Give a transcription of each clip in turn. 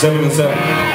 Seven and seven.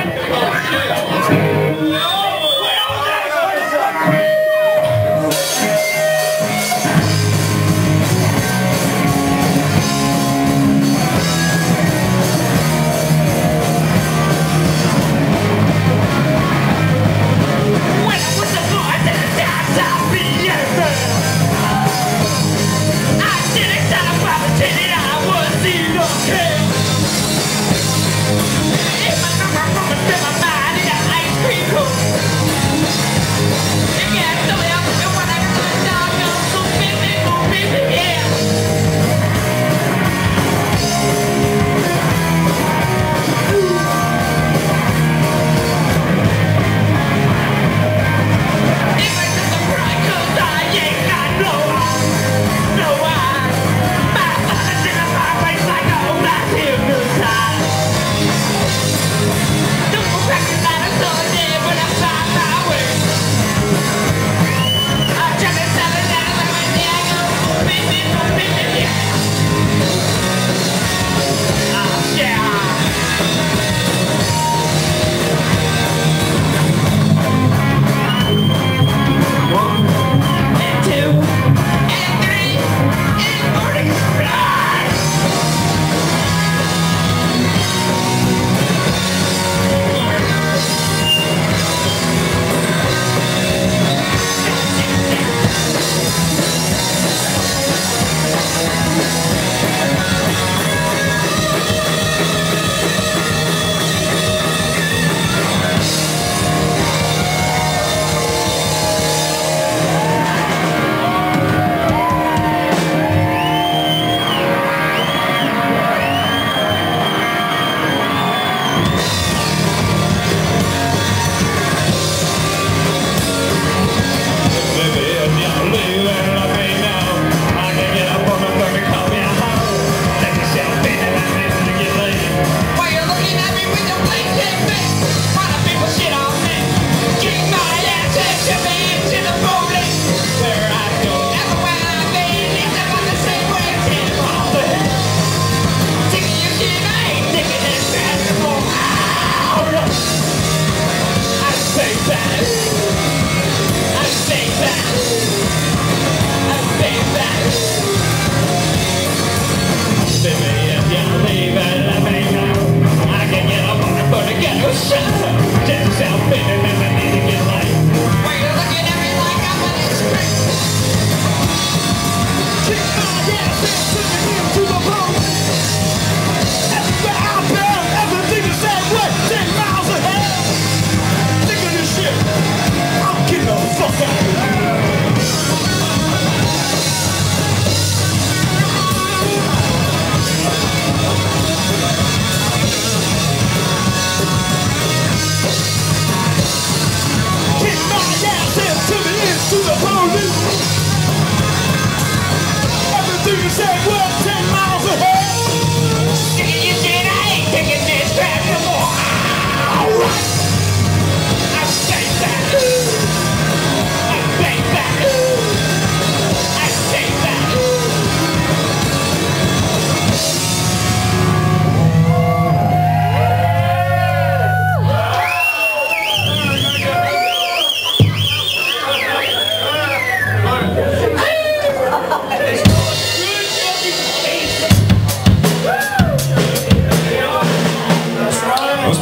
Yeah.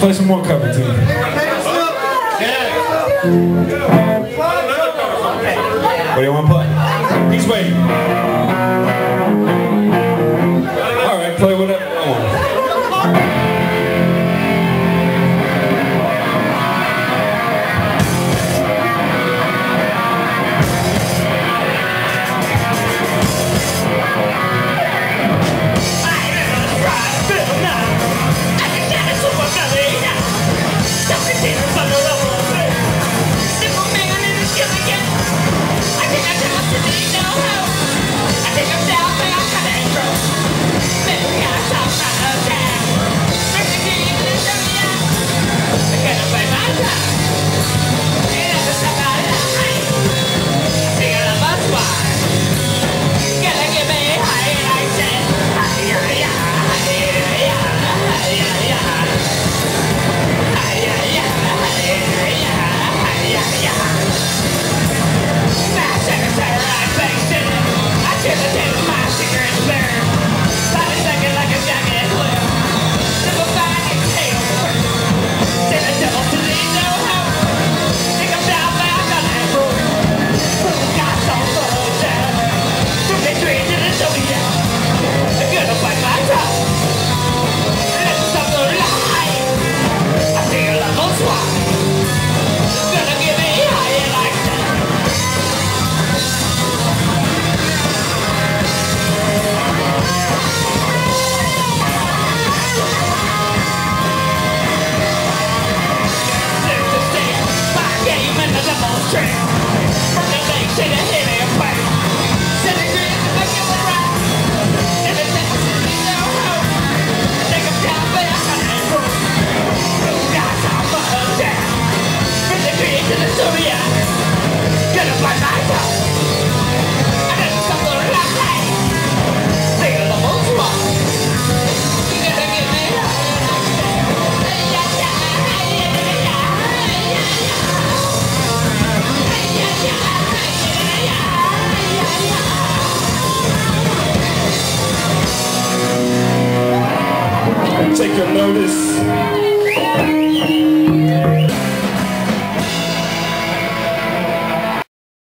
Play some more cover tune. What do you want take your notice.